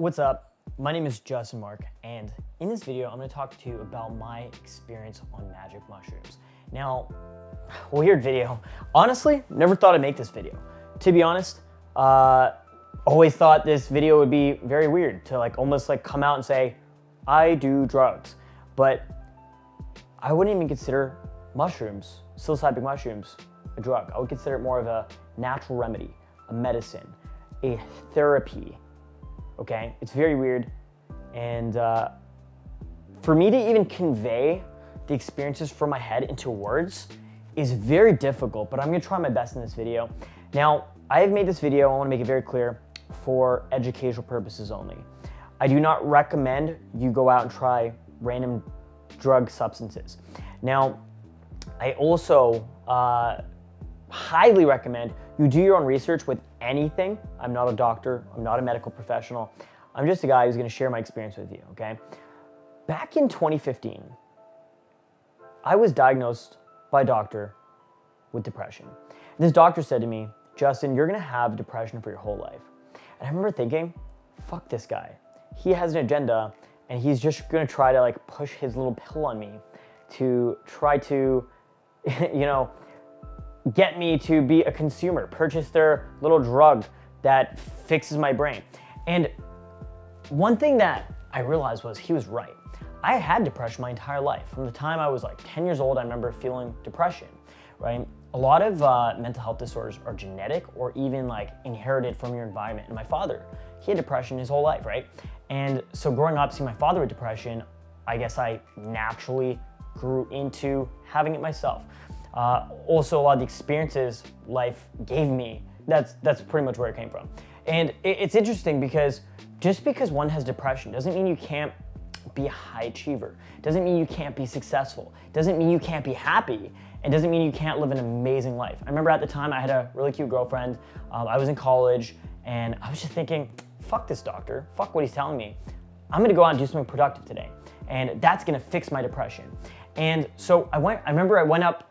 What's up? My name is Justin Marc, and in this video, I'm gonna talk to you about my experience on magic mushrooms. Now, weird video. Honestly, never thought I'd make this video. To be honest, uh, always thought this video would be very weird to like almost like come out and say, I do drugs. But I wouldn't even consider mushrooms, psilocybin mushrooms, a drug. I would consider it more of a natural remedy, a medicine, a therapy. Okay, it's very weird, and uh, for me to even convey the experiences from my head into words is very difficult. But I'm gonna try my best in this video. Now, I have made this video. I want to make it very clear for educational purposes only. I do not recommend you go out and try random drug substances. Now, I also uh, highly recommend you do your own research with anything. I'm not a doctor, I'm not a medical professional. I'm just a guy who's gonna share my experience with you, okay? Back in 2015, I was diagnosed by a doctor with depression. This doctor said to me, Justin, you're gonna have depression for your whole life. And I remember thinking, fuck this guy. He has an agenda and he's just gonna try to like push his little pill on me to try to, you know, get me to be a consumer, purchase their little drug that fixes my brain. And one thing that I realized was he was right. I had depression my entire life. From the time I was like 10 years old, I remember feeling depression, right? A lot of uh, mental health disorders are genetic or even like inherited from your environment. And my father, he had depression his whole life, right? And so growing up, seeing my father with depression, I guess I naturally grew into having it myself. Uh, also, a lot of the experiences life gave me, that's, that's pretty much where it came from. And it, it's interesting because just because one has depression doesn't mean you can't be a high achiever. Doesn't mean you can't be successful. Doesn't mean you can't be happy. It doesn't mean you can't live an amazing life. I remember at the time I had a really cute girlfriend. Um, I was in college and I was just thinking, fuck this doctor. Fuck what he's telling me. I'm gonna go out and do something productive today. And that's gonna fix my depression. And so I went, I remember I went up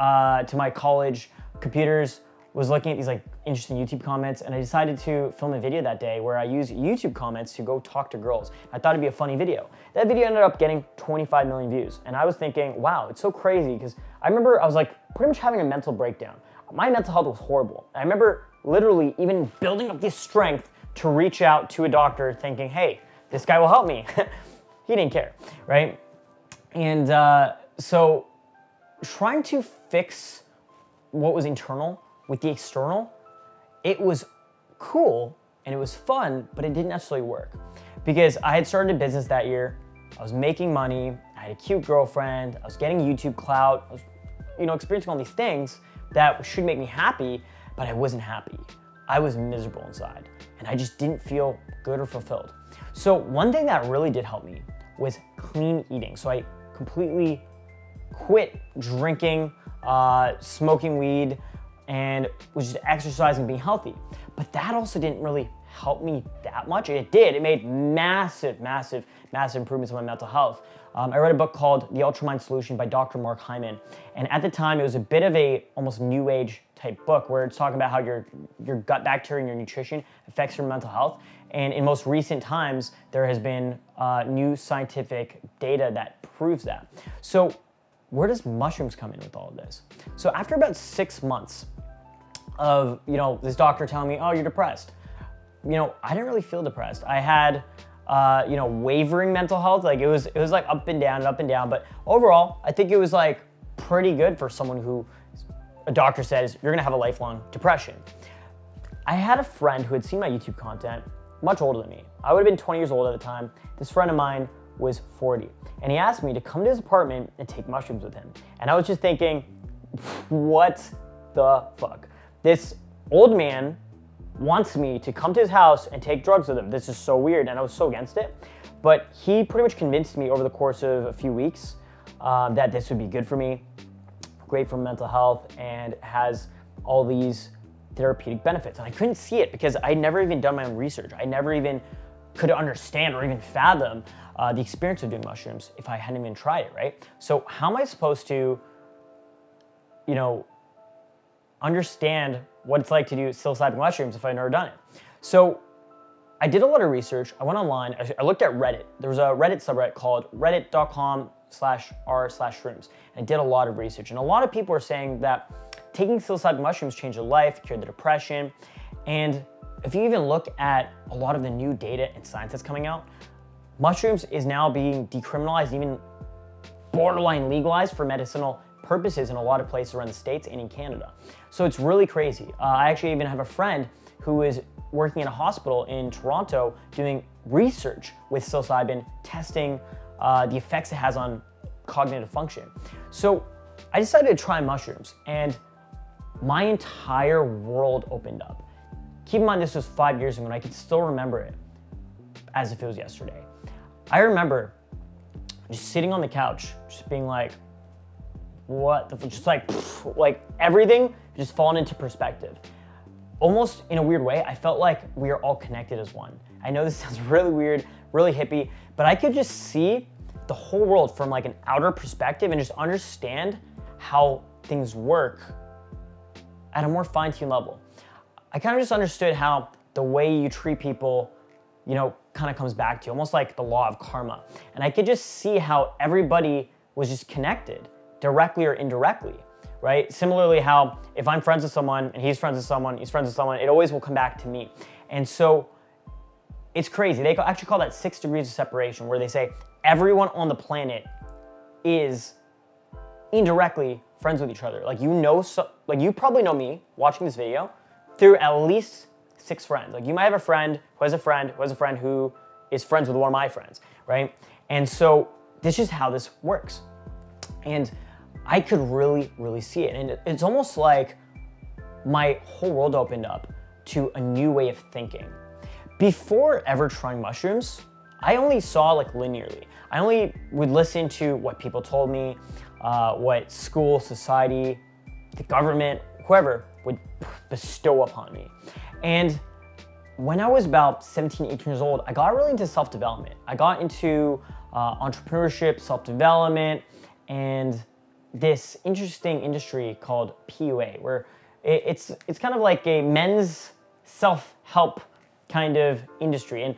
uh, to my college computers, was looking at these like interesting YouTube comments, and I decided to film a video that day where I used YouTube comments to go talk to girls. I thought it'd be a funny video. That video ended up getting 25 million views, and I was thinking, wow, it's so crazy because I remember I was like pretty much having a mental breakdown. My mental health was horrible. I remember literally even building up the strength to reach out to a doctor, thinking, hey, this guy will help me. he didn't care, right? And uh, so trying to fix what was internal with the external, it was cool and it was fun, but it didn't necessarily work because I had started a business that year. I was making money. I had a cute girlfriend. I was getting YouTube clout. I was, you know, experiencing all these things that should make me happy, but I wasn't happy. I was miserable inside and I just didn't feel good or fulfilled. So one thing that really did help me was clean eating. So I completely quit drinking, uh, smoking weed, and was just exercising, being healthy. But that also didn't really help me that much. It did. It made massive, massive, massive improvements in my mental health. Um, I read a book called The Ultramind Solution by Dr. Mark Hyman. And at the time, it was a bit of a almost new age type book where it's talking about how your, your gut bacteria and your nutrition affects your mental health. And in most recent times, there has been uh, new scientific data that proves that. So where does mushrooms come in with all of this? So after about six months of, you know, this doctor telling me, oh, you're depressed. You know, I didn't really feel depressed. I had, uh, you know, wavering mental health. Like it was, it was like up and down and up and down. But overall, I think it was like pretty good for someone who a doctor says you're gonna have a lifelong depression. I had a friend who had seen my YouTube content, much older than me. I would have been 20 years old at the time. This friend of mine was 40. And he asked me to come to his apartment and take mushrooms with him. And I was just thinking, what the fuck? This old man wants me to come to his house and take drugs with him. This is so weird. And I was so against it. But he pretty much convinced me over the course of a few weeks um, that this would be good for me, great for mental health, and has all these therapeutic benefits. And I couldn't see it because I'd never even done my own research. I never even could understand or even fathom uh, the experience of doing mushrooms if I hadn't even tried it, right? So how am I supposed to, you know, understand what it's like to do psilocybin mushrooms if I've never done it? So I did a lot of research. I went online. I, looked at Reddit. There was a Reddit subreddit called reddit.com slash r slash shrooms. And I did a lot of research. And a lot of people are saying that taking psilocybin mushrooms changed their life, cured the depression. And if you even look at a lot of the new data and science that's coming out, mushrooms is now being decriminalized, even borderline legalized for medicinal purposes in a lot of places around the States and in Canada. So it's really crazy. Uh, I actually even have a friend who is working in a hospital in Toronto doing research with psilocybin, testing uh, the effects it has on cognitive function. So I decided to try mushrooms and my entire world opened up. Keep in mind, this was five years ago and I can still remember it as if it was yesterday. I remember just sitting on the couch, just being like, what the, just like, pff, like everything just fallen into perspective almost in a weird way, I felt like we are all connected as one. I know this sounds really weird, really hippie, but I could just see the whole world from like an outer perspective and just understand how things work at a more fine-tuned level. I kind of just understood how the way you treat people, you know, kind of comes back to you, almost like the law of karma. And I could just see how everybody was just connected, directly or indirectly right? Similarly, how if I'm friends with someone and he's friends with someone, he's friends with someone, it always will come back to me. And so it's crazy. They actually call that six degrees of separation, where they say everyone on the planet is indirectly friends with each other. Like you know, so, like you probably know me watching this video through at least six friends. Like you might have a friend who has a friend who has a friend who is friends with one of my friends, right? And so this is how this works. And I could really, really see it. And it's almost like my whole world opened up to a new way of thinking. Before ever trying mushrooms, I only saw like linearly. I only would listen to what people told me, uh, what school, society, the government, whoever would bestow upon me. And when I was about 17, 18 years old, I got really into self-development. I got into uh, entrepreneurship, self-development, and this interesting industry called PUA, where it's it's kind of like a men's self-help kind of industry. And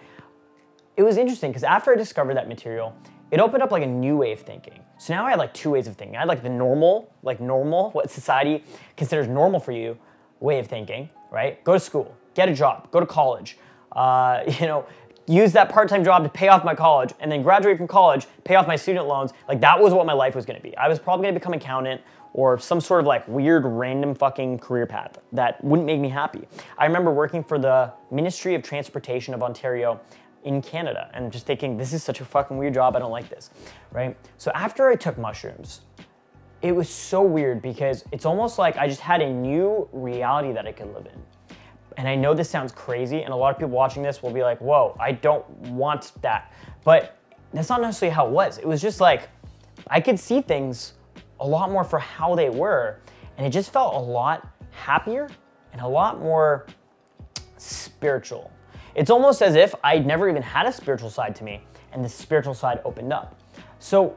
it was interesting because after I discovered that material, it opened up like a new way of thinking. So now I had like two ways of thinking. I had like the normal, like normal, what society considers normal for you way of thinking, right? Go to school, get a job, go to college, uh, you know, use that part-time job to pay off my college and then graduate from college, pay off my student loans. Like that was what my life was gonna be. I was probably gonna become accountant or some sort of like weird random fucking career path that wouldn't make me happy. I remember working for the Ministry of Transportation of Ontario in Canada and just thinking, this is such a fucking weird job, I don't like this, right? So after I took mushrooms, it was so weird because it's almost like I just had a new reality that I could live in. And I know this sounds crazy, and a lot of people watching this will be like, whoa, I don't want that. But that's not necessarily how it was. It was just like, I could see things a lot more for how they were, and it just felt a lot happier and a lot more spiritual. It's almost as if I'd never even had a spiritual side to me, and the spiritual side opened up. So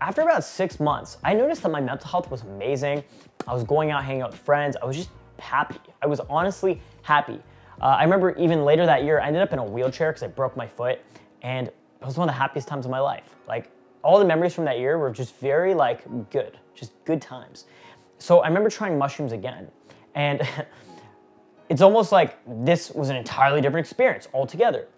after about six months, I noticed that my mental health was amazing. I was going out hanging out with friends. I was just happy. I was honestly happy. Uh, I remember even later that year, I ended up in a wheelchair because I broke my foot, and it was one of the happiest times of my life. Like all the memories from that year were just very like good, just good times. So I remember trying mushrooms again, and it's almost like this was an entirely different experience altogether,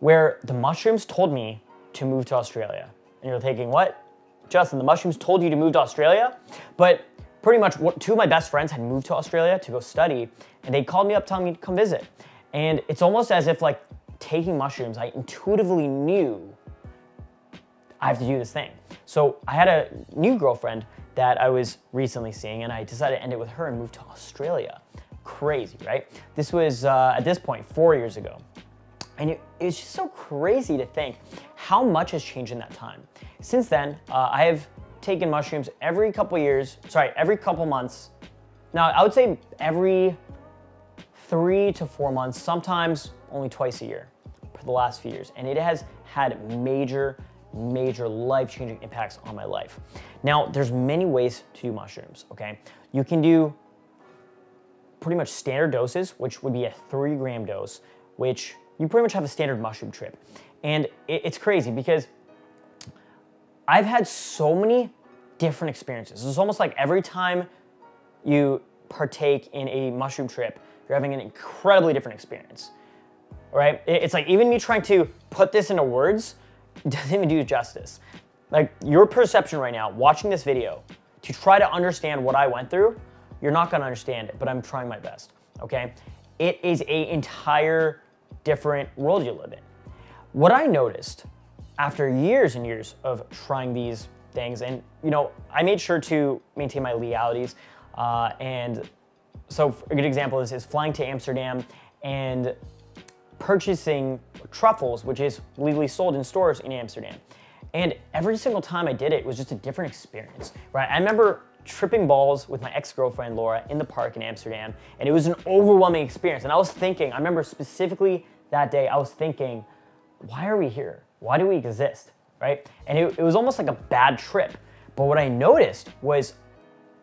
where the mushrooms told me to move to Australia. And you're thinking, what? Justin, the mushrooms told you to move to Australia? But pretty much two of my best friends had moved to Australia to go study, and they called me up telling me to come visit. And it's almost as if like taking mushrooms, I intuitively knew I have to do this thing. So I had a new girlfriend that I was recently seeing, and I decided to end it with her and move to Australia. Crazy, right? This was, uh, at this point, four years ago. And it, it's just so crazy to think how much has changed in that time. Since then, uh, I have taken mushrooms every couple years, sorry, every couple months. Now, I would say every three to four months, sometimes only twice a year for the last few years. And it has had major, major life-changing impacts on my life. Now, there's many ways to do mushrooms, okay? You can do pretty much standard doses, which would be a three gram dose, which you pretty much have a standard mushroom trip. And it, it's crazy because I've had so many different experiences. It's almost like every time you partake in a mushroom trip, you're having an incredibly different experience. Right? It's like even me trying to put this into words doesn't even do justice. Like your perception right now, watching this video, to try to understand what I went through, you're not gonna understand it, but I'm trying my best, okay? It is a entire different world you live in. What I noticed after years and years of trying these things, and you know, I made sure to maintain my legalities, uh, and so a good example is, is flying to Amsterdam and purchasing truffles, which is legally sold in stores in Amsterdam. And every single time I did it, it was just a different experience, right? I remember tripping balls with my ex-girlfriend Laura in the park in Amsterdam, and it was an overwhelming experience. And I was thinking, I remember specifically that day, I was thinking, why are we here? Why do we exist, right? And it, it was almost like a bad trip. But what I noticed was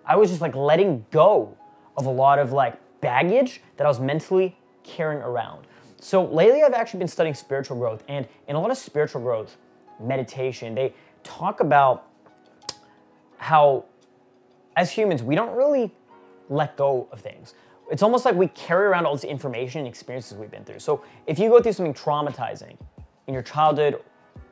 I was just like letting go of a lot of like baggage that I was mentally carrying around. So lately I've actually been studying spiritual growth and in a lot of spiritual growth meditation, they talk about how as humans, we don't really let go of things. It's almost like we carry around all this information and experiences we've been through. So if you go through something traumatizing in your childhood,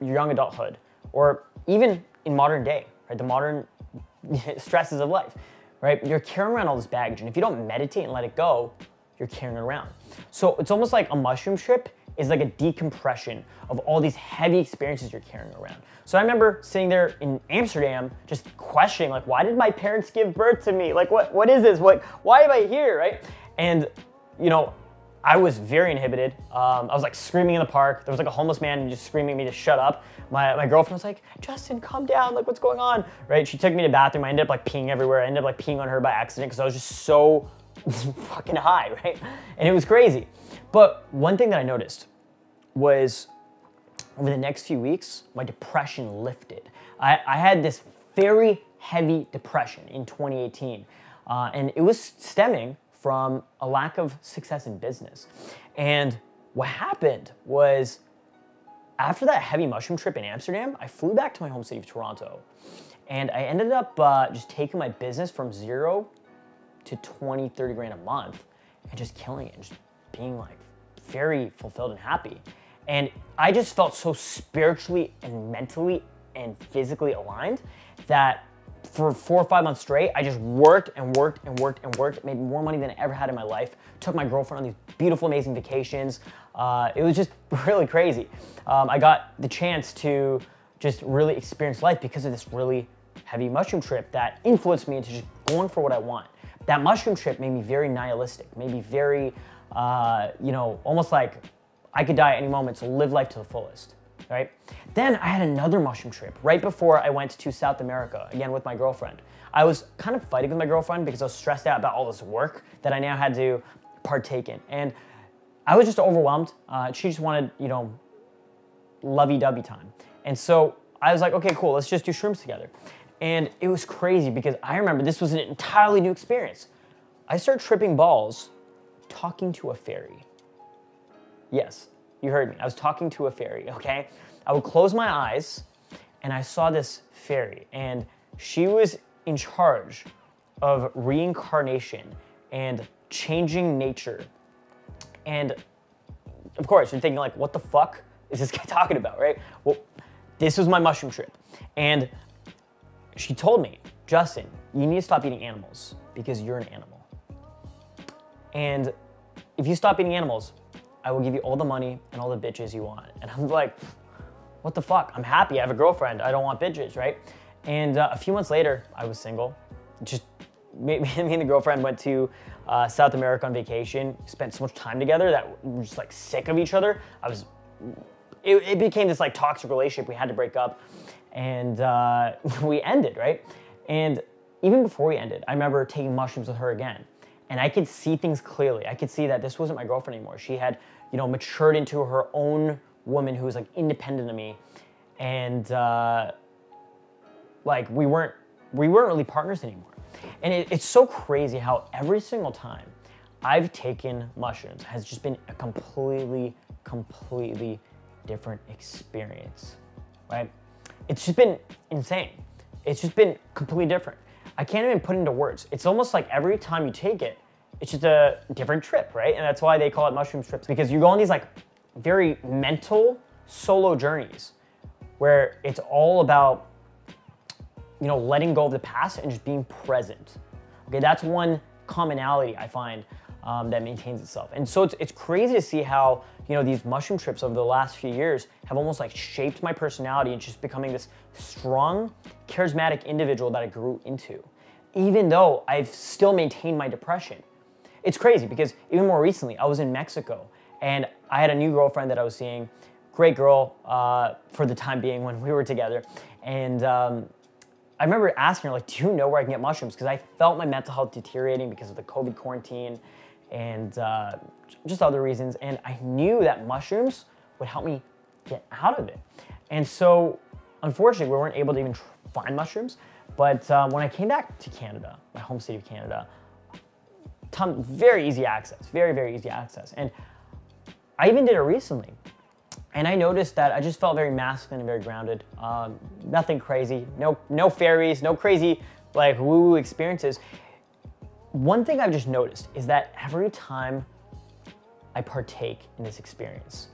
your young adulthood, or even in modern day, right? The modern stresses of life, right? You're carrying around all this baggage. And if you don't meditate and let it go, you're carrying it around. So it's almost like a mushroom trip is like a decompression of all these heavy experiences you're carrying around. So I remember sitting there in Amsterdam just questioning like, why did my parents give birth to me? Like, what, what is this? What, why am I here, right? And, you know, I was very inhibited. Um, I was like screaming in the park. There was like a homeless man just screaming at me to shut up. My, my girlfriend was like, Justin, calm down. Like, what's going on? Right? She took me to the bathroom. I ended up like peeing everywhere. I ended up like peeing on her by accident because I was just so fucking high, right? And it was crazy. But one thing that I noticed was over the next few weeks, my depression lifted. I, I had this very heavy depression in 2018, uh, and it was stemming from a lack of success in business. And what happened was after that heavy mushroom trip in Amsterdam, I flew back to my home city of Toronto. And I ended up uh, just taking my business from zero to 20, 30 grand a month and just killing it just being like very fulfilled and happy. And I just felt so spiritually and mentally and physically aligned that for four or five months straight, I just worked and worked and worked and worked, made more money than I ever had in my life, took my girlfriend on these beautiful, amazing vacations. Uh, it was just really crazy. Um, I got the chance to just really experience life because of this really heavy mushroom trip that influenced me into just going for what I want. That mushroom trip made me very nihilistic, made me very, uh, you know, almost like I could die at any moment, so live life to the fullest, right? Then I had another mushroom trip right before I went to South America, again with my girlfriend. I was kind of fighting with my girlfriend because I was stressed out about all this work that I now had to partake in. And I was just overwhelmed. Uh, she just wanted, you know, lovey-dovey time. And so I was like, okay, cool, let's just do shrooms together. And it was crazy because I remember this was an entirely new experience. I started tripping balls talking to a fairy. Yes, you heard me. I was talking to a fairy, okay? I would close my eyes and I saw this fairy, and she was in charge of reincarnation and changing nature. And of course, you're thinking, like, what the fuck is this guy talking about, right? Well, this was my mushroom trip. And she told me, Justin, you need to stop eating animals because you're an animal. And if you stop eating animals, I will give you all the money and all the bitches you want. And I'm like, what the fuck? I'm happy. I have a girlfriend. I don't want bitches, right? And uh, a few months later, I was single. Just me, me and the girlfriend went to uh, South America on vacation. Spent so much time together that we were just like sick of each other. I was. It, it became this like toxic relationship. We had to break up, and uh, we ended right. And even before we ended, I remember taking mushrooms with her again and I could see things clearly. I could see that this wasn't my girlfriend anymore. She had, you know, matured into her own woman who was like independent of me, and uh, like we weren't we weren't really partners anymore. And it, it's so crazy how every single time I've taken mushrooms has just been a completely completely different experience, right? It's just been insane. It's just been completely different. I can't even put into words. It's almost like every time you take it, it's just a different trip, right? And that's why they call it mushroom trips because you go on these like very mental solo journeys where it's all about you know letting go of the past and just being present. Okay, that's one commonality I find um, that maintains itself. And so it's, it's crazy to see how, you know, these mushroom trips over the last few years have almost like shaped my personality and just becoming this strong, charismatic individual that I grew into, even though I've still maintained my depression. It's crazy because even more recently, I was in Mexico and I had a new girlfriend that I was seeing, great girl uh, for the time being when we were together. And um, I remember asking her, like, do you know where I can get mushrooms? Because I felt my mental health deteriorating because of the COVID quarantine and uh, just other reasons. And I knew that mushrooms would help me get out of it. And so, unfortunately, we weren't able to even find mushrooms. But uh, when I came back to Canada, my home city of Canada, ton, very easy access, very, very easy access. And I even did it recently. And I noticed that I just felt very masculine and very grounded. Um, nothing crazy, no, no fairies, no crazy like woo-woo experiences. One thing I've just noticed is that every time I partake in this experience,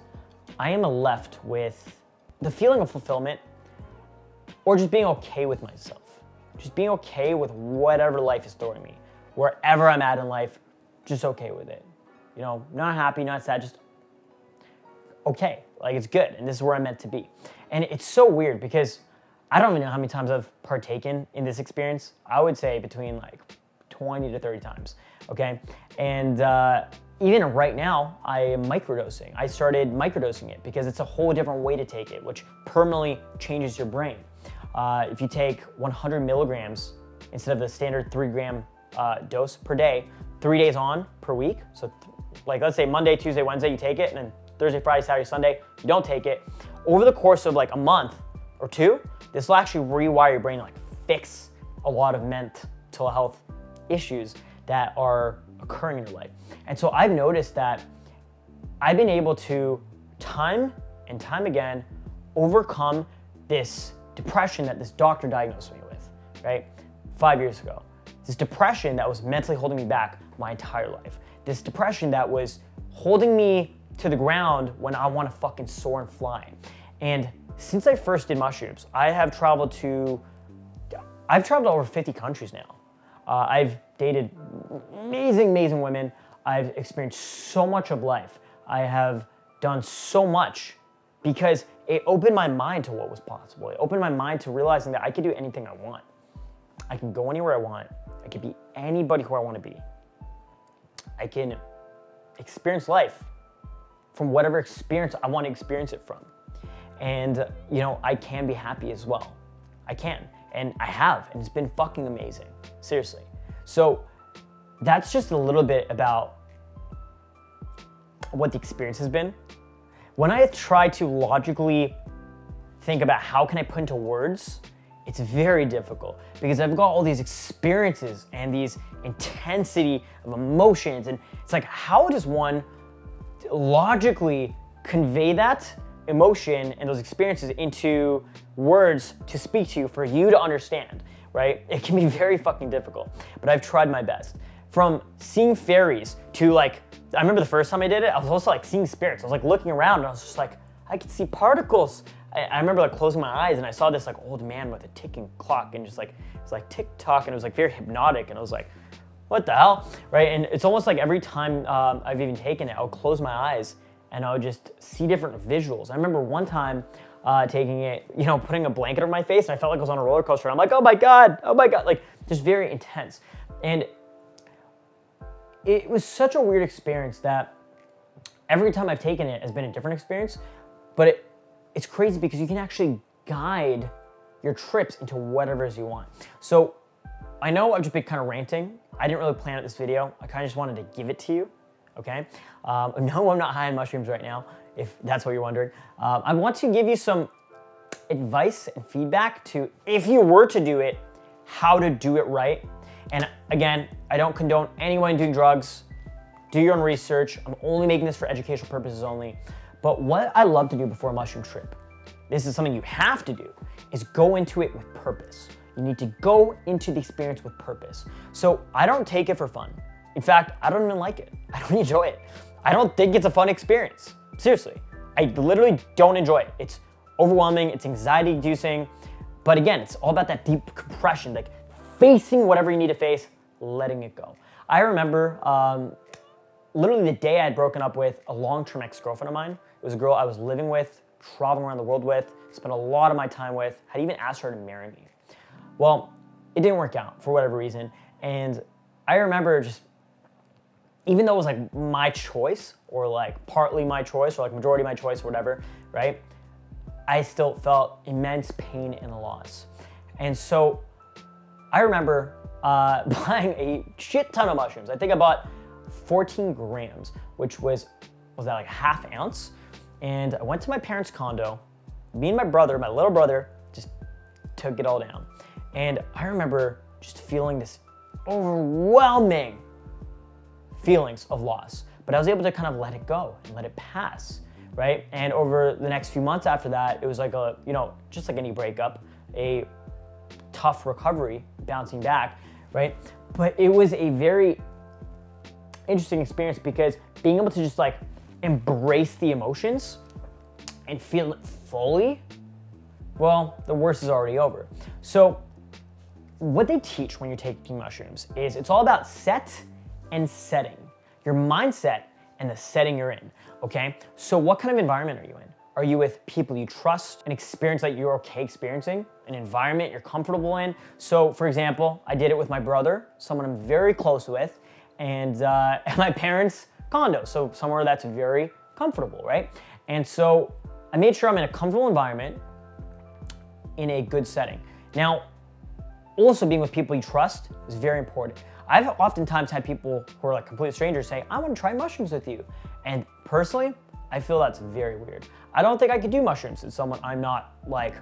I am left with the feeling of fulfillment or just being okay with myself. Just being okay with whatever life is throwing me. Wherever I'm at in life, just okay with it. You know, not happy, not sad, just okay. Like it's good, and this is where I'm meant to be. And it's so weird because I don't even know how many times I've partaken in this experience. I would say between like 20 to 30 times, okay? And uh, even right now, I am microdosing. I started microdosing it because it's a whole different way to take it, which permanently changes your brain. Uh, if you take 100 milligrams instead of the standard three gram uh, dose per day, three days on per week, so like let's say Monday, Tuesday, Wednesday, you take it, and then Thursday, Friday, Saturday, Sunday, you don't take it. Over the course of like a month or two, this will actually rewire your brain, like fix a lot of mental health issues that are occurring in your life. And so I've noticed that I've been able to time and time again overcome this depression that this doctor diagnosed me with, right? Five years ago. This depression that was mentally holding me back my entire life. This depression that was holding me to the ground when I want to fucking soar and fly. And since I first did mushrooms, I have traveled to, I've traveled over 50 countries now. Uh, I've dated amazing, amazing women. I've experienced so much of life. I have done so much because it opened my mind to what was possible. It opened my mind to realizing that I could do anything I want. I can go anywhere I want. I can be anybody who I want to be. I can experience life from whatever experience I want to experience it from. And, you know, I can be happy as well. I can. And I have. And it's been fucking amazing. Seriously. So that's just a little bit about what the experience has been. When I try to logically think about how can I put into words, it's very difficult because I've got all these experiences and these intensity of emotions. And it's like, how does one logically convey that emotion and those experiences into words to speak to you for you to understand, right? It can be very fucking difficult, but I've tried my best. From seeing fairies to like, I remember the first time I did it, I was also like seeing spirits. I was like looking around and I was just like, I could see particles. I, remember like closing my eyes and I saw this like old man with a ticking clock and just like, it's like tick tock and it was like very hypnotic and I was like, what the hell, right? And it's almost like every time um, I've even taken it, I'll close my eyes and I would just see different visuals. I remember one time uh, taking it, you know, putting a blanket over my face, and I felt like I was on a roller coaster. I'm like, oh my god, oh my god, like just very intense. And it was such a weird experience that every time I've taken it has been a different experience. But it, it's crazy because you can actually guide your trips into whatever you want. So I know I've just been kind of ranting I didn't really plan out this video. I kind of just wanted to give it to you, okay? Um, no, I'm not high on mushrooms right now, if that's what you're wondering. Um, I want to give you some advice and feedback to, if you were to do it, how to do it right. And again, I don't condone anyone doing drugs. Do your own research. I'm only making this for educational purposes only. But what I love to do before a mushroom trip, this is something you have to do, is go into it with purpose. You need to go into the experience with purpose. So I don't take it for fun. In fact, I don't even like it. I don't enjoy it. I don't think it's a fun experience. Seriously. I literally don't enjoy it. It's overwhelming, it's anxiety inducing. But again, it's all about that deep compression, like facing whatever you need to face, letting it go. I remember um, literally the day I had broken up with a long term ex girlfriend of mine. It was a girl I was living with, traveling around the world with, spent a lot of my time with, had even asked her to marry me. Well, it didn't work out for whatever reason. And I remember just, even though it was like my choice, or like partly my choice, or like majority my choice, or whatever, right? I still felt immense pain and loss. And so I remember uh, buying a shit ton of mushrooms. I think I bought 14 grams, which was, was that like half ounce? And I went to my parents' condo. Me and my brother, my little brother, just took it all down. And I remember just feeling this overwhelming feelings of loss. But I was able to kind of let it go and let it pass, right? And over the next few months after that, it was like a, you know, just like any breakup, a tough recovery, bouncing back, right? But it was a very interesting experience because being able to just like embrace the emotions and feel it fully, well, the worst is already over. So what they teach when you're taking mushrooms is it's all about set and setting. Your mindset and the setting you're in, okay? So what kind of environment are you in? Are you with people you trust, an experience that you're okay experiencing, an environment you're comfortable in? So for example, I did it with my brother, someone I'm very close with, and uh, at my parents' condo, so somewhere that's very comfortable, right? And so I made sure I'm in a comfortable environment in a good setting. Now, also being with people you trust is very important. I've oftentimes had people who are like complete strangers say, I want to try mushrooms with you. And personally, I feel that's very weird. I don't think I could do mushrooms with someone I'm not like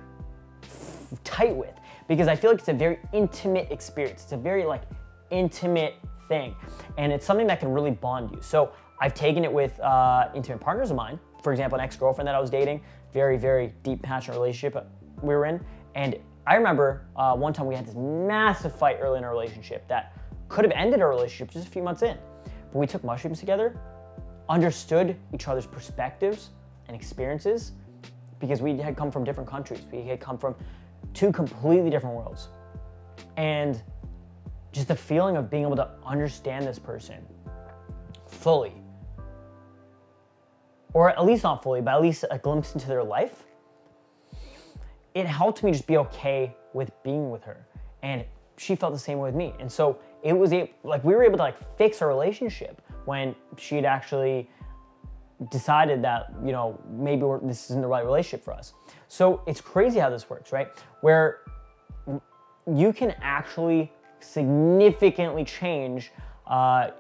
tight with because I feel like it's a very intimate experience. It's a very like intimate thing. And it's something that can really bond you. So I've taken it with uh, intimate partners of mine. For example, an ex-girlfriend that I was dating, very, very deep, passionate relationship we were in. And I remember uh, one time we had this massive fight early in our relationship that could have ended our relationship just a few months in. But we took mushrooms together, understood each other's perspectives and experiences because we had come from different countries. We had come from two completely different worlds. And just the feeling of being able to understand this person fully, or at least not fully, but at least a glimpse into their life, it helped me just be okay with being with her. And she felt the same way with me. And so it was a, like we were able to like fix our relationship when she'd actually decided that you know maybe this isn't the right relationship for us. So it's crazy how this works, right? Where you can actually significantly change uh,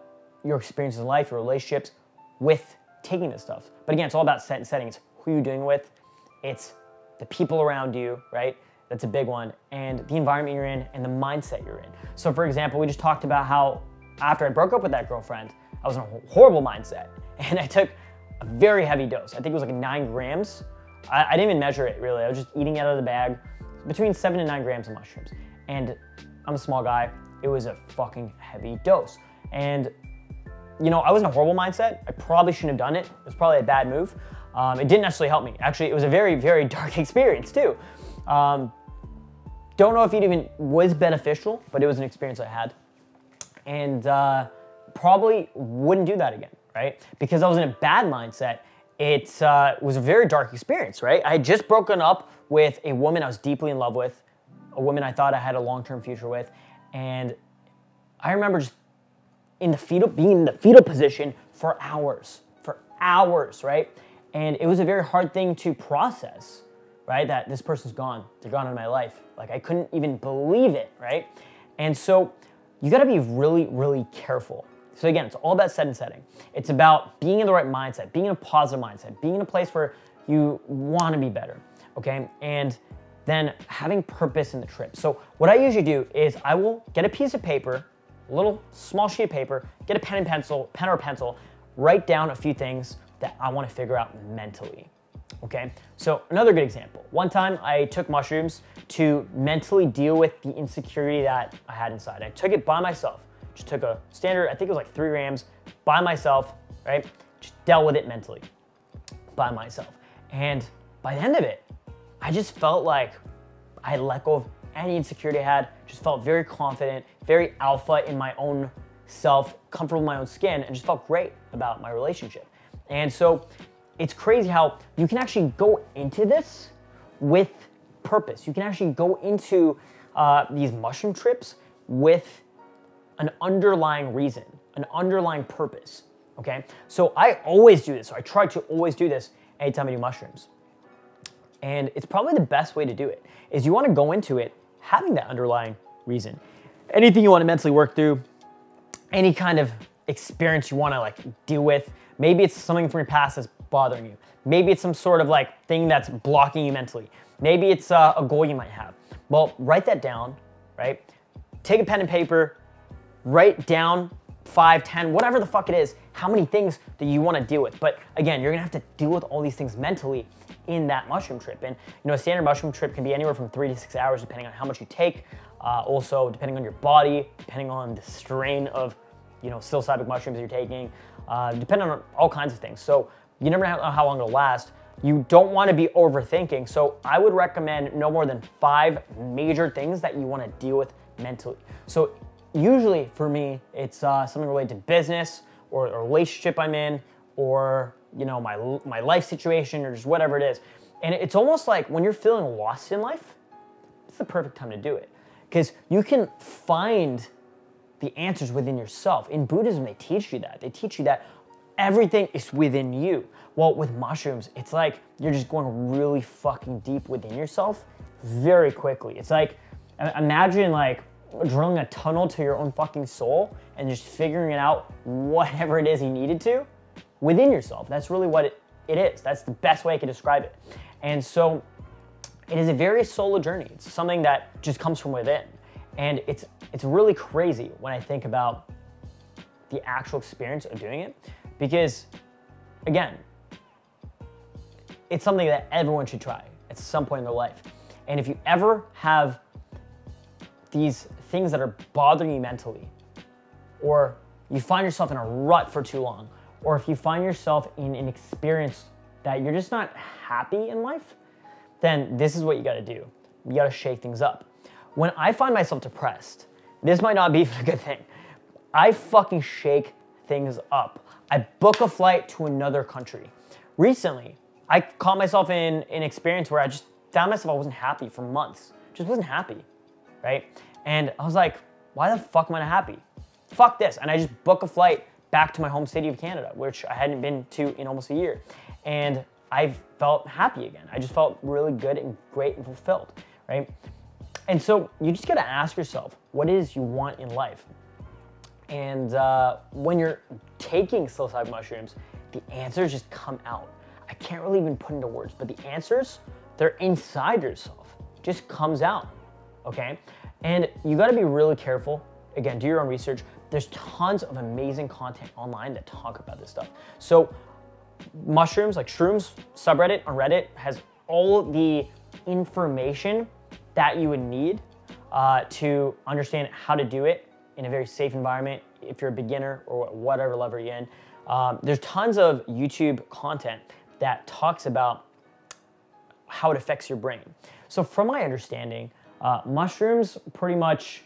your experiences in life, your relationships with taking this stuff. But again, it's all about set and setting. It's who you're doing with. It's the people around you, right? That's a big one. And the environment you're in and the mindset you're in. So for example, we just talked about how after I broke up with that girlfriend, I was in a horrible mindset and I took a very heavy dose. I think it was like nine grams. I, I didn't even measure it really. I was just eating out of the bag, between seven and nine grams of mushrooms. And I'm a small guy. It was a fucking heavy dose. And you know, I was in a horrible mindset. I probably shouldn't have done it. It was probably a bad move. Um, it didn't necessarily help me. Actually, it was a very, very dark experience too. Um, don't know if it even was beneficial, but it was an experience I had. And uh, probably wouldn't do that again, right? Because I was in a bad mindset. It uh, was a very dark experience, right? I had just broken up with a woman I was deeply in love with, a woman I thought I had a long-term future with, and I remember just in the fetal, being in the fetal position for hours, for hours, right? And it was a very hard thing to process, right? That this person's gone, they're gone in my life. Like I couldn't even believe it, right? And so you gotta be really, really careful. So again, it's all about set and setting. It's about being in the right mindset, being in a positive mindset, being in a place where you wanna be better, okay? And then having purpose in the trip. So what I usually do is I will get a piece of paper, a little small sheet of paper, get a pen and pencil, pen or pencil, write down a few things that I want to figure out mentally. Okay, so another good example. One time I took mushrooms to mentally deal with the insecurity that I had inside. I took it by myself. Just took a standard, I think it was like three grams by myself, right? Just dealt with it mentally by myself. And by the end of it, I just felt like I let go of any insecurity I had, just felt very confident, very alpha in my own self, comfortable in my own skin, and just felt great about my relationship. And so it's crazy how you can actually go into this with purpose. You can actually go into uh, these mushroom trips with an underlying reason, an underlying purpose. Okay, so I always do this. So I try to always do this anytime I do mushrooms. And it's probably the best way to do it is you want to go into it having that underlying reason. Anything you want to mentally work through, any kind of experience you want to like deal with. Maybe it's something from your past that's bothering you. Maybe it's some sort of like thing that's blocking you mentally. Maybe it's uh, a goal you might have. Well, write that down, right? Take a pen and paper, write down five, ten, whatever the fuck it is, how many things that you want to deal with. But again, you're gonna have to deal with all these things mentally in that mushroom trip. And you know, a standard mushroom trip can be anywhere from three to six hours, depending on how much you take. Uh, also, depending on your body, depending on the strain of you know psilocybin mushrooms you're taking, uh, depending on all kinds of things. So you never know how long it'll last. You don't want to be overthinking. So I would recommend no more than five major things that you want to deal with mentally. So usually for me, it's uh, something related to business or a relationship I'm in or you know my my life situation or just whatever it is. And it's almost like when you're feeling lost in life, it's the perfect time to do it because you can find the answers within yourself. In Buddhism, they teach you that. They teach you that everything is within you. Well, with mushrooms, it's like you're just going really fucking deep within yourself very quickly. It's like imagine like drilling a tunnel to your own fucking soul and just figuring it out whatever it is you needed to within yourself. That's really what it, it is. That's the best way I can describe it. And so it is a very solo journey. It's something that just comes from within. And it's it's really crazy when I think about the actual experience of doing it because again, it's something that everyone should try at some point in their life. And if you ever have these things that are bothering you mentally, or you find yourself in a rut for too long, or if you find yourself in an experience that you're just not happy in life, then this is what you gotta do. You gotta shake things up. When I find myself depressed, this might not be a good thing. I fucking shake things up. I book a flight to another country. Recently, I caught myself in an experience where I just found myself I wasn't happy for months. Just wasn't happy, right? And I was like, why the fuck am I not happy? Fuck this. And I just book a flight back to my home city of Canada, which I hadn't been to in almost a year. And I felt happy again. I just felt really good and great and fulfilled, right? And so you just gotta ask yourself, what is you want in life? And uh, when you're taking psilocybin mushrooms, the answers just come out. I can't really even put into words, but the answers, they're inside yourself. Just comes out, okay? And you gotta be really careful. Again, do your own research. There's tons of amazing content online that talk about this stuff. So mushrooms, like shrooms, subreddit on Reddit has all the information that you would need uh, to understand how to do it in a very safe environment if you're a beginner or whatever level you're in. Um, there's tons of YouTube content that talks about how it affects your brain. So from my understanding, uh, mushrooms pretty much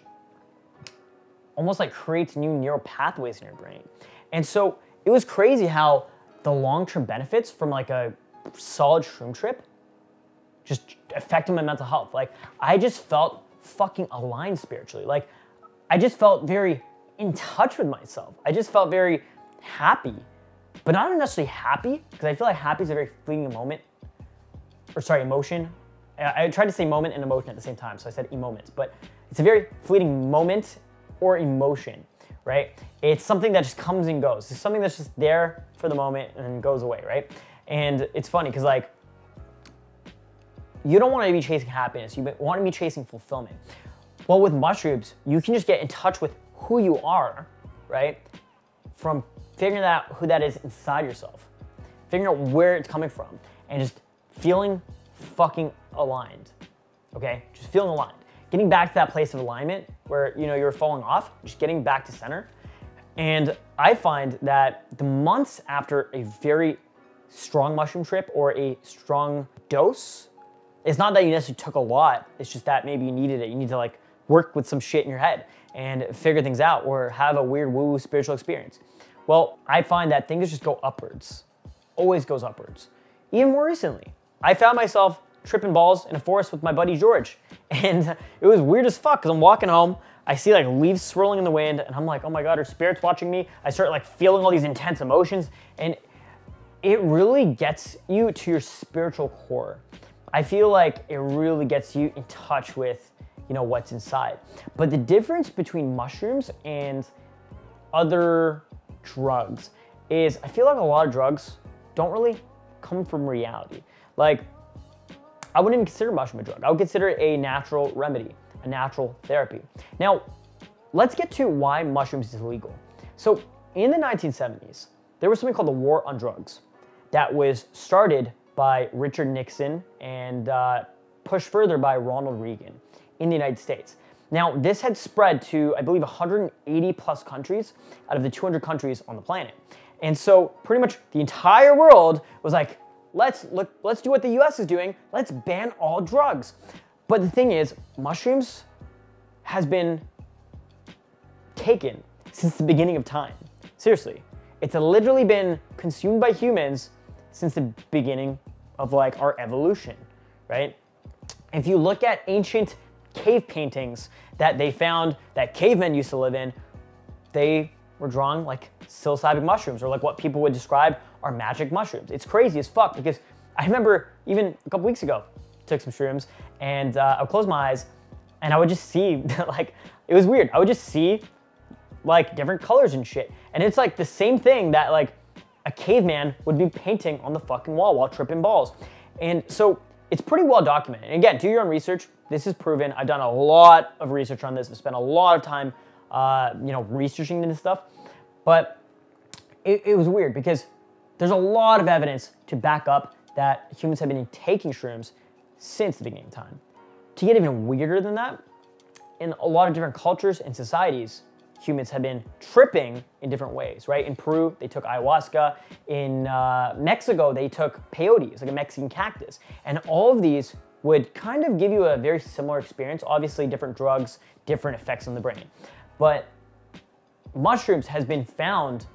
almost like creates new neural pathways in your brain. And so it was crazy how the long-term benefits from like a solid shroom trip just affected my mental health. Like I just felt fucking aligned spiritually. Like I just felt very in touch with myself. I just felt very happy, but not necessarily happy because I feel like happy is a very fleeting moment, or sorry, emotion. I tried to say moment and emotion at the same time, so I said moments, but it's a very fleeting moment or emotion, right? It's something that just comes and goes. It's something that's just there for the moment and goes away, right? And it's funny because like you don't want to be chasing happiness. You want to be chasing fulfillment. Well, with mushrooms, you can just get in touch with who you are, right? From figuring out who that is inside yourself. figuring out where it's coming from, and just feeling fucking aligned. Okay, just feeling aligned. Getting back to that place of alignment where you know you're falling off, just getting back to center. And I find that the months after a very strong mushroom trip or a strong dose, it's not that you necessarily took a lot, it's just that maybe you needed it. You need to like work with some shit in your head and figure things out or have a weird woo woo spiritual experience. Well, I find that things just go upwards, always goes upwards. Even more recently, I found myself tripping balls in a forest with my buddy George. And it was weird as fuck because I'm walking home. I see like leaves swirling in the wind, and I'm like, oh my god, are spirits watching me? I start like feeling all these intense emotions, and it really gets you to your spiritual core. I feel like it really gets you in touch with, you know, what's inside. But the difference between mushrooms and other drugs is I feel like a lot of drugs don't really come from reality. Like, I wouldn't even consider mushroom a drug. I would consider it a natural remedy, a natural therapy. Now, let's get to why mushrooms is illegal. So, in the 1970s, there was something called the War on Drugs that was started by Richard Nixon and uh, pushed further by Ronald Reagan in the United States. Now, this had spread to, I believe, 180 plus countries out of the 200 countries on the planet. And so, pretty much the entire world was like, let's look, let's do what the US is doing. Let's ban all drugs. But the thing is, mushrooms has been taken since the beginning of time. Seriously, it's literally been consumed by humans since the beginning of like our evolution, right? If you look at ancient cave paintings that they found that cavemen used to live in, they were drawing like psilocybin mushrooms or like what people would describe are magic mushrooms. It's crazy as fuck because I remember even a couple weeks ago, took some shrooms and uh, I would close my eyes and I would just see like, it was weird. I would just see like different colors and shit. And it's like the same thing that like a caveman would be painting on the fucking wall while tripping balls. And so it's pretty well documented. And again, do your own research. This is proven. I've done a lot of research on this. I've spent a lot of time, uh, you know, researching this stuff. But it, it was weird because there's a lot of evidence to back up that humans have been taking shrooms since the beginning of time. To get even weirder than that, in a lot of different cultures and societies, humans have been tripping in different ways, right? In Peru, they took ayahuasca. In uh, Mexico, they took peyote, like a Mexican cactus. And all of these would kind of give you a very similar experience. Obviously, different drugs, different effects on the brain. But mushrooms has been found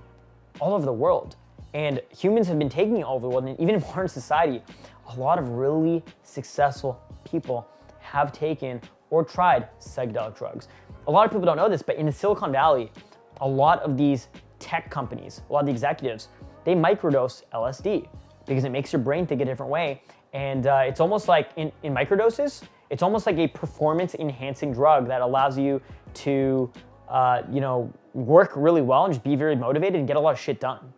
all over the world. And humans have been taking it all over the world. And even in modern society, a lot of really successful people have taken or tried psychedelic drugs. A lot of people don't know this, but in the Silicon Valley, a lot of these tech companies, a lot of the executives, they microdose LSD because it makes your brain think a different way. And uh, it's almost like in, in microdoses, it's almost like a performance enhancing drug that allows you to, uh, you know, work really well and just be very motivated and get a lot of shit done.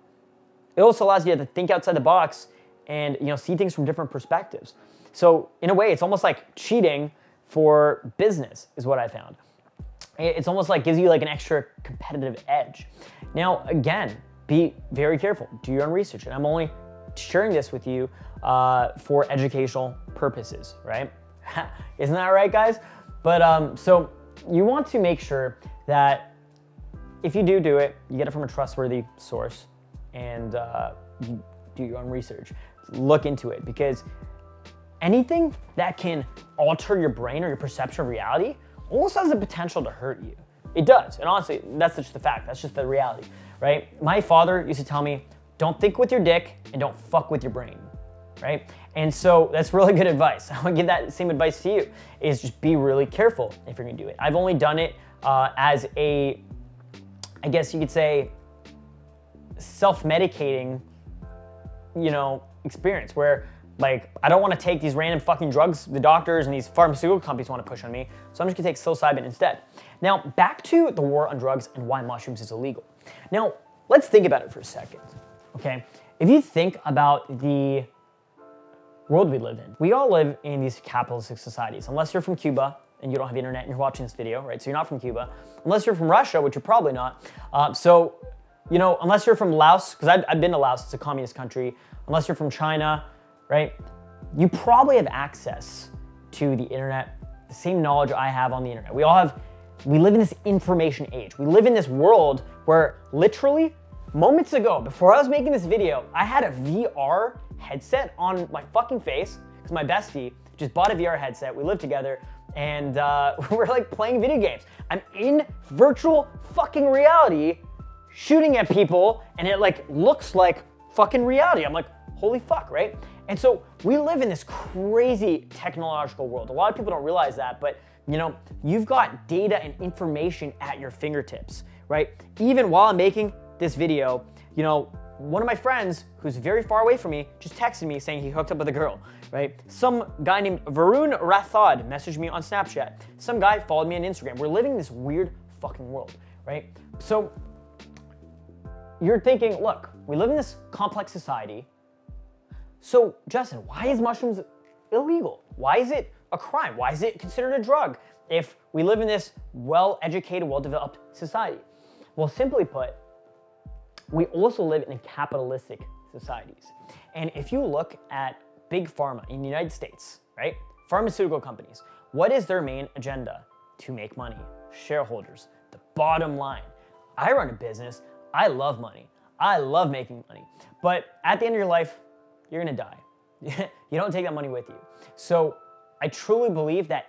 It also allows you to think outside the box and, you know, see things from different perspectives. So in a way, it's almost like cheating for business is what I found. It's almost like gives you like an extra competitive edge. Now, again, be very careful. Do your own research. And I'm only sharing this with you uh, for educational purposes, right? Isn't that right, guys? But um, so you want to make sure that if you do do it, you get it from a trustworthy source and uh, do your own research. Look into it because anything that can alter your brain or your perception of reality almost has the potential to hurt you. It does. And honestly, that's just the fact. That's just the reality, right? My father used to tell me, don't think with your dick and don't fuck with your brain, right? And so that's really good advice. I would give that same advice to you is just be really careful if you're gonna do it. I've only done it uh, as a, I guess you could say, self-medicating, you know, experience where like, I don't want to take these random fucking drugs the doctors and these pharmaceutical companies want to push on me, so I'm just gonna take psilocybin instead. Now, back to the war on drugs and why mushrooms is illegal. Now, let's think about it for a second, okay? If you think about the world we live in, we all live in these capitalistic societies, unless you're from Cuba and you don't have the internet and you're watching this video, right? So you're not from Cuba. Unless you're from Russia, which you're probably not. Uh, so you know, unless you're from Laos, because I've, I've been to Laos, it's a communist country, unless you're from China, right? You probably have access to the internet, the same knowledge I have on the internet. We all have, we live in this information age. We live in this world where literally moments ago, before I was making this video, I had a VR headset on my fucking face because my bestie just bought a VR headset. We live together and uh, we're like playing video games. I'm in virtual fucking reality shooting at people and it like looks like fucking reality. I'm like, holy fuck, right? And so we live in this crazy technological world. A lot of people don't realize that, but you know, you've got data and information at your fingertips, right? Even while I'm making this video, you know, one of my friends who's very far away from me just texted me saying he hooked up with a girl, right? Some guy named Varun Rathod messaged me on Snapchat. Some guy followed me on Instagram. We're living this weird fucking world, right? So you're thinking, look, we live in this complex society. So, Justin, why is mushrooms illegal? Why is it a crime? Why is it considered a drug if we live in this well educated, well developed society? Well, simply put, we also live in capitalistic societies. And if you look at big pharma in the United States, right? Pharmaceutical companies, what is their main agenda? To make money, shareholders, the bottom line. I run a business, I love money. I love making money. But at the end of your life, you're gonna die. you don't take that money with you. So I truly believe that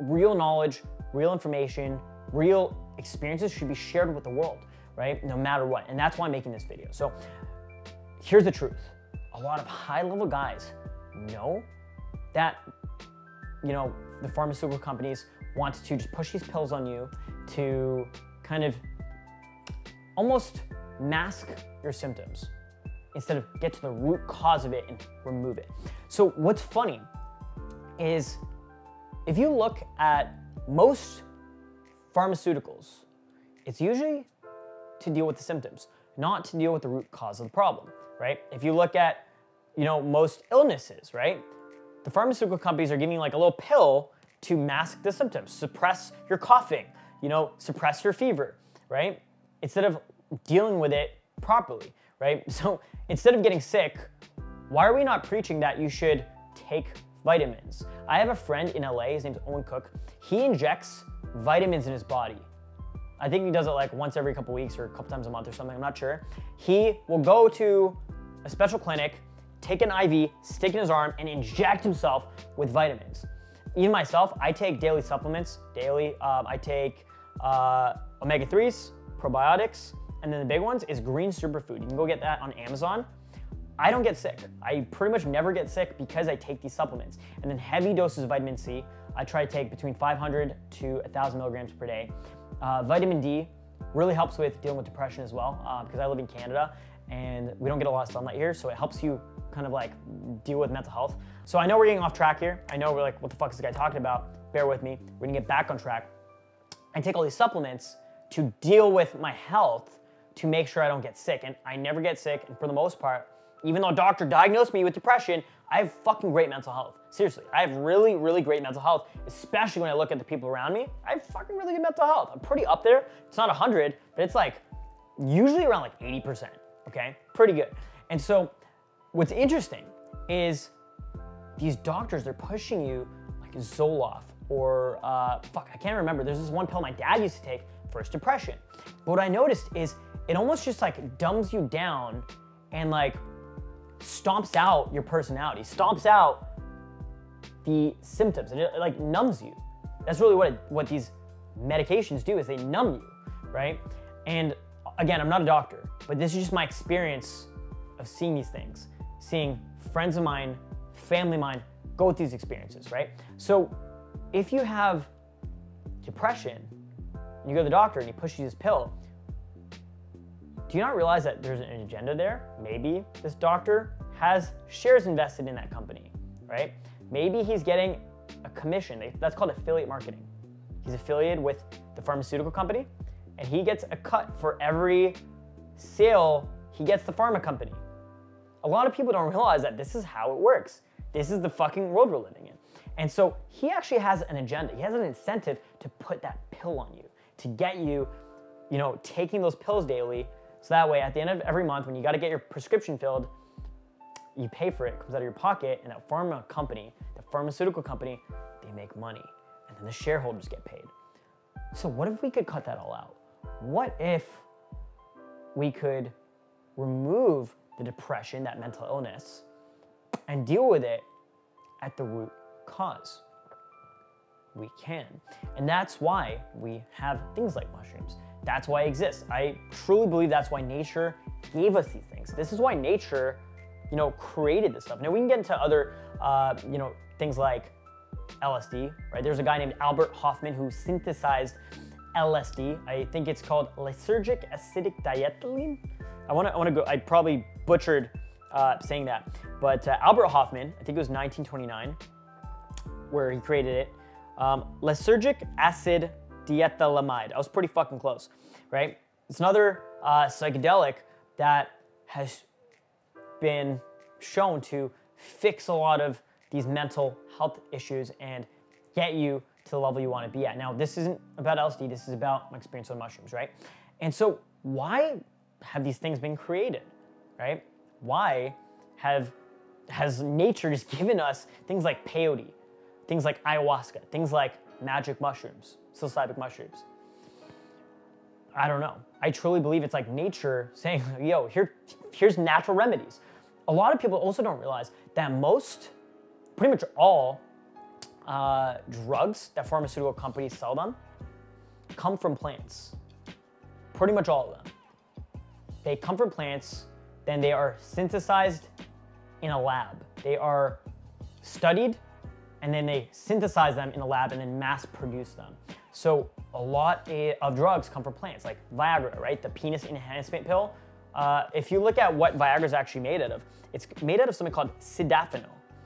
real knowledge, real information, real experiences should be shared with the world, right? No matter what. And that's why I'm making this video. So here's the truth. A lot of high level guys know that, you know, the pharmaceutical companies want to just push these pills on you to kind of almost mask your symptoms instead of get to the root cause of it and remove it. So what's funny is if you look at most pharmaceuticals, it's usually to deal with the symptoms, not to deal with the root cause of the problem, right? If you look at, you know, most illnesses, right? The pharmaceutical companies are giving you like a little pill to mask the symptoms, suppress your coughing, you know, suppress your fever, right? Instead of dealing with it properly, right? So instead of getting sick, why are we not preaching that you should take vitamins? I have a friend in LA, his name's Owen Cook. He injects vitamins in his body. I think he does it like once every couple weeks or a couple times a month or something, I'm not sure. He will go to a special clinic, take an IV, stick in his arm, and inject himself with vitamins. Even myself, I take daily supplements, daily. Um, I take uh, omega 3s, probiotics, and then the big ones is green superfood. You can go get that on Amazon. I don't get sick. I pretty much never get sick because I take these supplements. And then heavy doses of vitamin C. I try to take between 500 to 1,000 milligrams per day. Uh, vitamin D really helps with dealing with depression as well uh, because I live in Canada and we don't get a lot of sunlight here, so it helps you kind of like deal with mental health. So I know we're getting off track here. I know we're like, what the fuck is this guy talking about? Bear with me. We're gonna get back on track. I take all these supplements to deal with my health to make sure I don't get sick. And I never get sick. And for the most part, even though a doctor diagnosed me with depression, I have fucking great mental health. Seriously, I have really, really great mental health, especially when I look at the people around me. I have fucking really good mental health. I'm pretty up there. It's not 100, but it's like usually around like 80%, okay? Pretty good. And so what's interesting is these doctors, they're pushing you like Zoloft or uh, fuck, I can't remember. There's this one pill my dad used to take for his depression. But what I noticed is it almost just like dumbs you down and like stomps out your personality, stomps out the symptoms, and it like numbs you. That's really what it, what these medications do is they numb you, right? And again, I'm not a doctor, but this is just my experience of seeing these things, seeing friends of mine, family of mine go with these experiences, right? So if you have depression, and you go to the doctor and he pushes you this pill, do you not realize that there's an agenda there? Maybe this doctor has shares invested in that company, right? Maybe he's getting a commission. That's called affiliate marketing. He's affiliated with the pharmaceutical company and he gets a cut for every sale he gets the pharma company. A lot of people don't realize that this is how it works. This is the fucking world we're living in. And so he actually has an agenda. He has an incentive to put that pill on you, to get you, you know, taking those pills daily So that way, at the end of every month, when you got to get your prescription filled, you pay for it, it comes out of your pocket, and that pharma company, the pharmaceutical company, they make money, and then the shareholders get paid. So what if we could cut that all out? What if we could remove the depression, that mental illness, and deal with it at the root cause? We can. And that's why we have things like mushrooms. That's why it exists. I truly believe that's why nature gave us these things. This is why nature, you know, created this stuff. Now we can get into other, uh, you know, things like LSD, right? There's a guy named Albert Hofmann who synthesized LSD. I think it's called lysergic acidic diethylene. I want to, I want to go. I probably butchered uh, saying that, but uh, Albert Hofmann, I think it was 1929, where he created it. Um, lysergic acid diethylamide. I was pretty fucking close, right? It's another uh, psychedelic that has been shown to fix a lot of these mental health issues and get you to the level you want to be at. Now, this isn't about LSD, this is about my experience on mushrooms, right? And so, why have these things been created, right? Why have has nature just given us things like peyote, things like ayahuasca, things like magic mushrooms, psilocybin mushrooms? I don't know. I truly believe it's like nature saying, yo, here, here's natural remedies. A lot of people also don't realize that most, pretty much all uh, drugs that pharmaceutical companies sell them come from plants. Pretty much all of them. They come from plants, then they are synthesized in a lab. They are studied, and then they synthesize them in a lab and then mass produce them. So a lot of drugs come from plants, like Viagra, right? The penis enhancement pill. Uh, if you look at what Viagra is actually made out of, it's made out of something called sildenafil.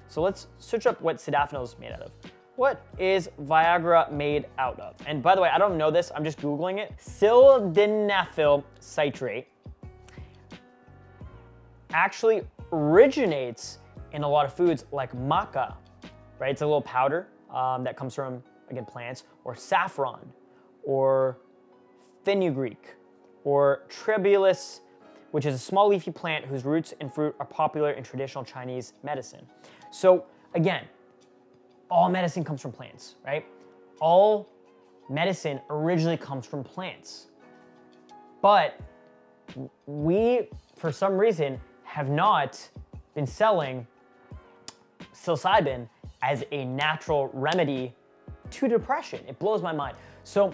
So let's search up what sildenafil is made out of. What is Viagra made out of? And by the way, I don't know this, I'm just Googling it. Sildenafil citrate actually originates in a lot of foods like maca, right? It's a little powder um, that comes from, again, plants, or saffron, or fenugreek, or tribulus, which is a small leafy plant whose roots and fruit are popular in traditional Chinese medicine. So again, all medicine comes from plants, right? All medicine originally comes from plants. But we, for some reason, have not been selling psilocybin as a natural remedy to depression. It blows my mind. So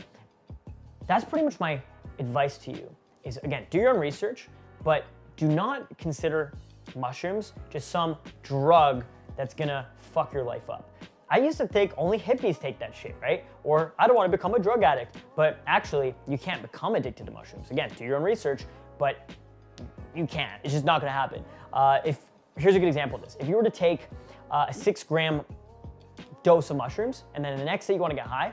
that's pretty much my advice to you is again, do your own research, but do not consider mushrooms just some drug that's gonna fuck your life up. I used to think only hippies take that shit, right? Or I don't want to become a drug addict. But actually, you can't become addicted to mushrooms. Again, do your own research, but you can't. It's just not gonna happen. Uh, if Here's a good example of this. If you were to take uh, a six gram dose of mushrooms and then the next day you wanna get high,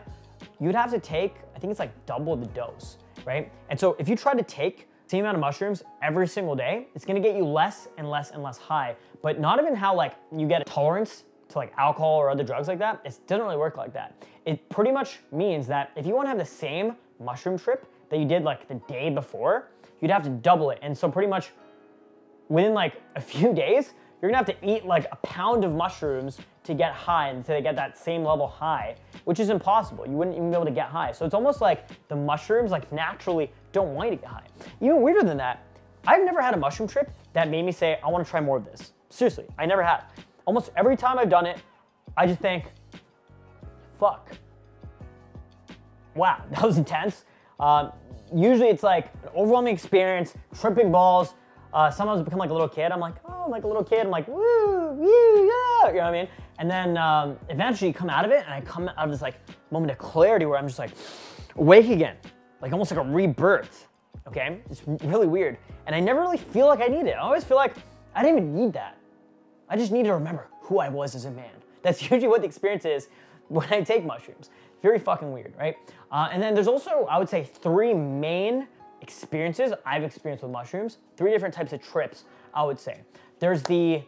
you'd have to take, I think it's like double the dose, right? And so if you try to take the same amount of mushrooms every single day, it's gonna get you less and less and less high. But not even how like you get a tolerance to like alcohol or other drugs like that, it doesn't really work like that. It pretty much means that if you wanna have the same mushroom trip that you did like the day before, you'd have to double it. And so pretty much within like a few days, you're gonna have to eat like a pound of mushrooms to get high and to get that same level high, which is impossible. You wouldn't even be able to get high. So it's almost like the mushrooms like naturally don't want you to get high. Even weirder than that, I've never had a mushroom trip that made me say, I wanna try more of this. Seriously, I never have. Almost every time I've done it, I just think, fuck. Wow, that was intense. Um, usually it's like an overwhelming experience, tripping balls. Uh, sometimes become like a little kid. I'm like, oh, I'm like a little kid. I'm like, woo, woo, yeah. You know what I mean? And then um, eventually you come out of it and I come out of this like moment of clarity where I'm just like awake again, like almost like a rebirth. Okay, it's really weird. And I never really feel like I need it. I always feel like I didn't even need that. I just need to remember who I was as a man. That's usually what the experience is when I take mushrooms. Very fucking weird, right? Uh, and then there's also, I would say, three main experiences I've experienced with mushrooms. Three different types of trips, I would say. There's the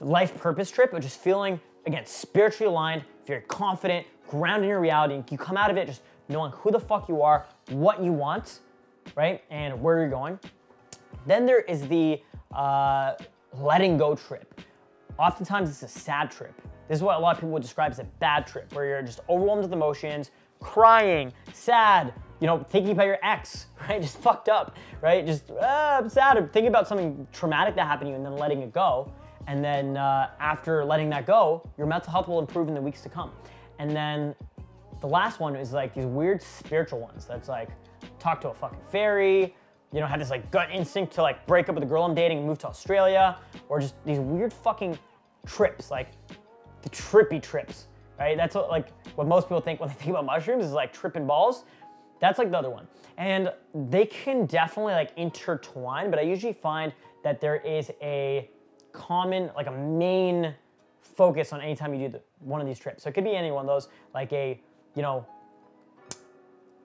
life purpose trip, which is feeling, again, spiritually aligned, very confident, grounded in your reality, and you come out of it just knowing who the fuck you are, what you want, right, and where you're going. Then there is the uh, letting go trip. Oftentimes it's a sad trip. This is what a lot of people would describe as a bad trip, where you're just overwhelmed with emotions, crying, sad, you know, thinking about your ex, right? Just fucked up, right? Just, uh, I'm sad, thinking about something traumatic that happened to you and then letting it go. And then uh, after letting that go, your mental health will improve in the weeks to come. And then the last one is like these weird spiritual ones. That's like talk to a fucking fairy, you know, have this like gut instinct to like break up with the girl I'm dating and move to Australia, or just these weird fucking trips, like the trippy trips, right? That's what like what most people think when they think about mushrooms is like tripping balls. That's like the other one. And they can definitely like intertwine, but I usually find that there is a common, like a main focus on anytime you do the, one of these trips. So it could be any one of those, like a, you know,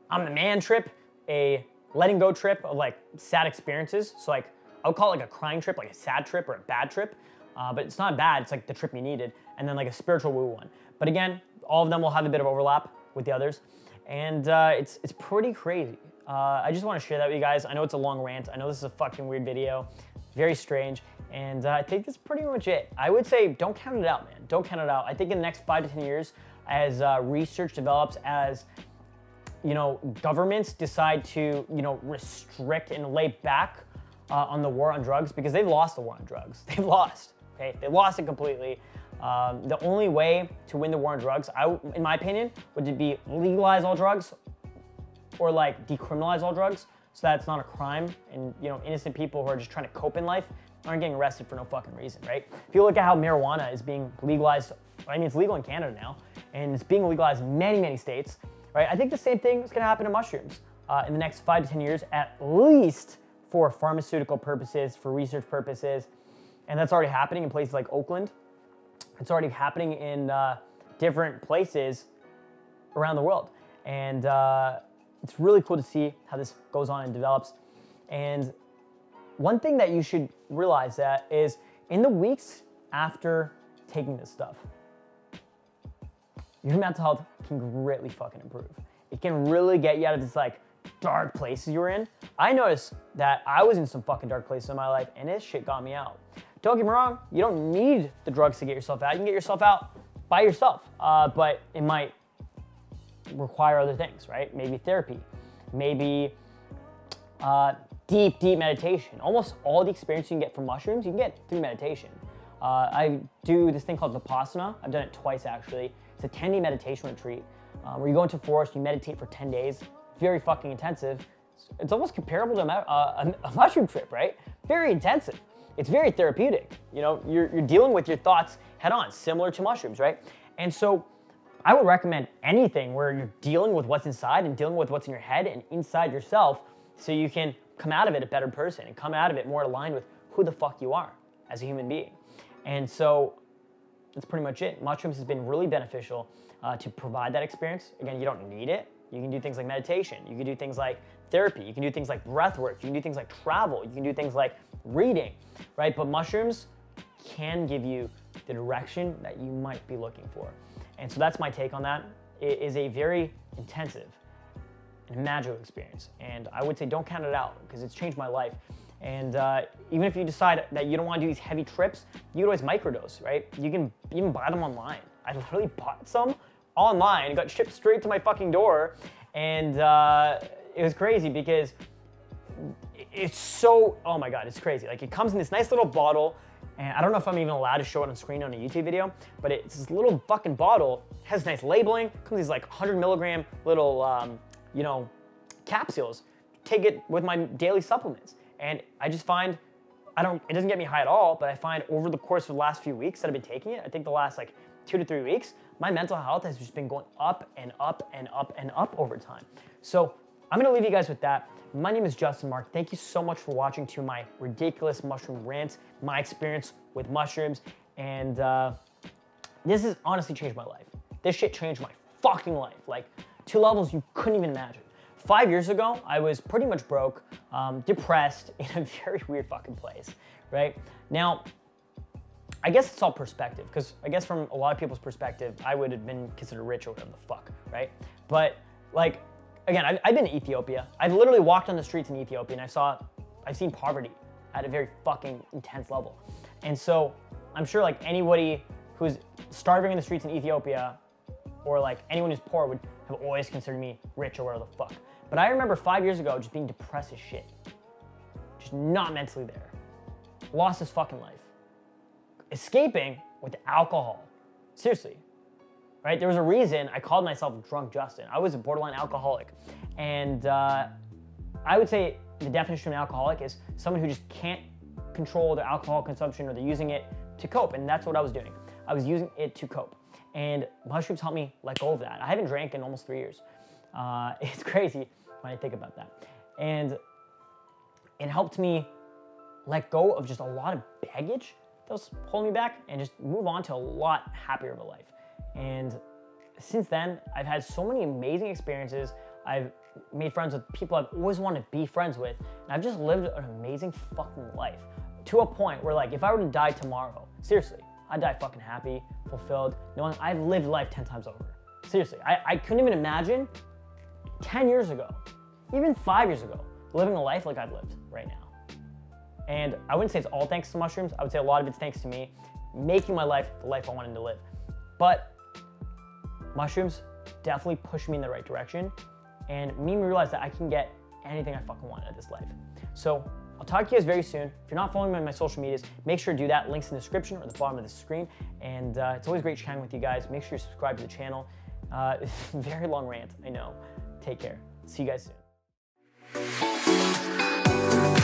I'm the man trip, a letting go trip of like sad experiences. So like, I would call it like a crying trip, like a sad trip or a bad trip. Uh, but it's not bad, it's like the trip you needed. And then like a spiritual woo one. But again, all of them will have a bit of overlap with the others. And uh, it's, it's pretty crazy. Uh, I just want to share that with you guys. I know it's a long rant. I know this is a fucking weird video, very strange. And uh, I think that's pretty much it. I would say don't count it out, man. Don't count it out. I think in the next five to 10 years, as uh, research develops, as you know, governments decide to, you know, restrict and lay back uh, on the war on drugs because they've lost the war on drugs. They've lost, okay? They lost it completely. Um, the only way to win the war on drugs, I, in my opinion, would be legalize all drugs or like decriminalize all drugs so that it's not a crime and, you know, innocent people who are just trying to cope in life aren't getting arrested for no fucking reason, right? If you look at how marijuana is being legalized, I mean, it's legal in Canada now, and it's being legalized in many, many states right? I think the same thing is going to happen to mushrooms uh, in the next five to 10 years, at least for pharmaceutical purposes, for research purposes. And that's already happening in places like Oakland. It's already happening in uh, different places around the world. And uh, it's really cool to see how this goes on and develops. And one thing that you should realize that is in the weeks after taking this stuff, your mental health can greatly fucking improve. It can really get you out of this like dark places you're in. I noticed that I was in some fucking dark places in my life and this shit got me out. Don't get me wrong, you don't need the drugs to get yourself out. You can get yourself out by yourself, uh, but it might require other things, right? Maybe therapy, maybe uh, deep, deep meditation. Almost all the experience you can get from mushrooms, you can get through meditation. Uh, I do this thing called Vipassana. I've done it twice actually. It's a 10 day meditation retreat um, where you go into forest, you meditate for 10 days. Very fucking intensive. It's almost comparable to uh, a, a mushroom trip, right? Very intensive. It's very therapeutic. You know, you're, you're dealing with your thoughts head on, similar to mushrooms, right? And so I would recommend anything where you're dealing with what's inside and dealing with what's in your head and inside yourself so you can come out of it a better person and come out of it more aligned with who the fuck you are as a human being. And so that's pretty much it. Mushrooms has been really beneficial uh, to provide that experience. Again, you don't need it. You can do things like meditation. You can do things like therapy. You can do things like breath work. You can do things like travel. You can do things like reading, right? But mushrooms can give you the direction that you might be looking for. And so that's my take on that. It is a very intensive and magical experience. And I would say don't count it out because it's changed my life. And uh, even if you decide that you don't want to do these heavy trips, you can always microdose, right? You can even buy them online. I literally bought some online, got shipped straight to my fucking door, and uh, it was crazy because it's so, oh my God, it's crazy. Like it comes in this nice little bottle, and I don't know if I'm even allowed to show it on screen on a YouTube video, but it's this little fucking bottle, has nice labeling, comes these like 100 milligram little, um, you know, capsules. Take it with my daily supplements. And I just find, I don't, it doesn't get me high at all, but I find over the course of the last few weeks that I've been taking it, I think the last like two to three weeks, my mental health has just been going up and up and up and up over time. So I'm gonna leave you guys with that. My name is Justin Marc. Thank you so much for watching to my ridiculous mushroom rant, my experience with mushrooms. And uh, this has honestly changed my life. This shit changed my fucking life. Like two levels you couldn't even imagine. Five years ago, I was pretty much broke, um, depressed, in a very weird fucking place, right? Now, I guess it's all perspective, because I guess from a lot of people's perspective, I would have been considered rich or whatever the fuck, right? But like, again, I've, I've been to Ethiopia. I've literally walked on the streets in Ethiopia and I saw, I've seen poverty at a very fucking intense level. And so I'm sure like anybody who's starving in the streets in Ethiopia or like anyone who's poor would have always considered me rich or whatever the fuck. But I remember five years ago just being depressed as shit. Just not mentally there. Lost his fucking life. Escaping with alcohol. Seriously. Right? There was a reason I called myself Drunk Justin. I was a borderline alcoholic. And uh, I would say the definition of an alcoholic is someone who just can't control their alcohol consumption or they're using it to cope. And that's what I was doing. I was using it to cope. And mushrooms helped me let go of that. I haven't drank in almost three years. Uh, it's crazy when I think about that. And it helped me let go of just a lot of baggage that was holding me back and just move on to a lot happier of a life. And since then, I've had so many amazing experiences. I've made friends with people I've always wanted to be friends with. And I've just lived an amazing fucking life to a point where, like, if I were to die tomorrow, seriously, I'd die fucking happy, fulfilled, knowing I've lived life 10 times over. Seriously, I, I couldn't even imagine 10 years ago, even five years ago, living a life like I've lived right now. And I wouldn't say it's all thanks to mushrooms. I would say a lot of it's thanks to me making my life the life I wanted to live. But mushrooms definitely pushed me in the right direction and made me realize that I can get anything I fucking want out of this life. So I'll talk to you guys very soon. If you're not following me on my social medias, make sure to do that. Links in the description or the bottom of the screen. And uh, it's always great chatting with you guys. Make sure you subscribe to the channel. Uh, very long rant, I know. Take care. See you guys soon.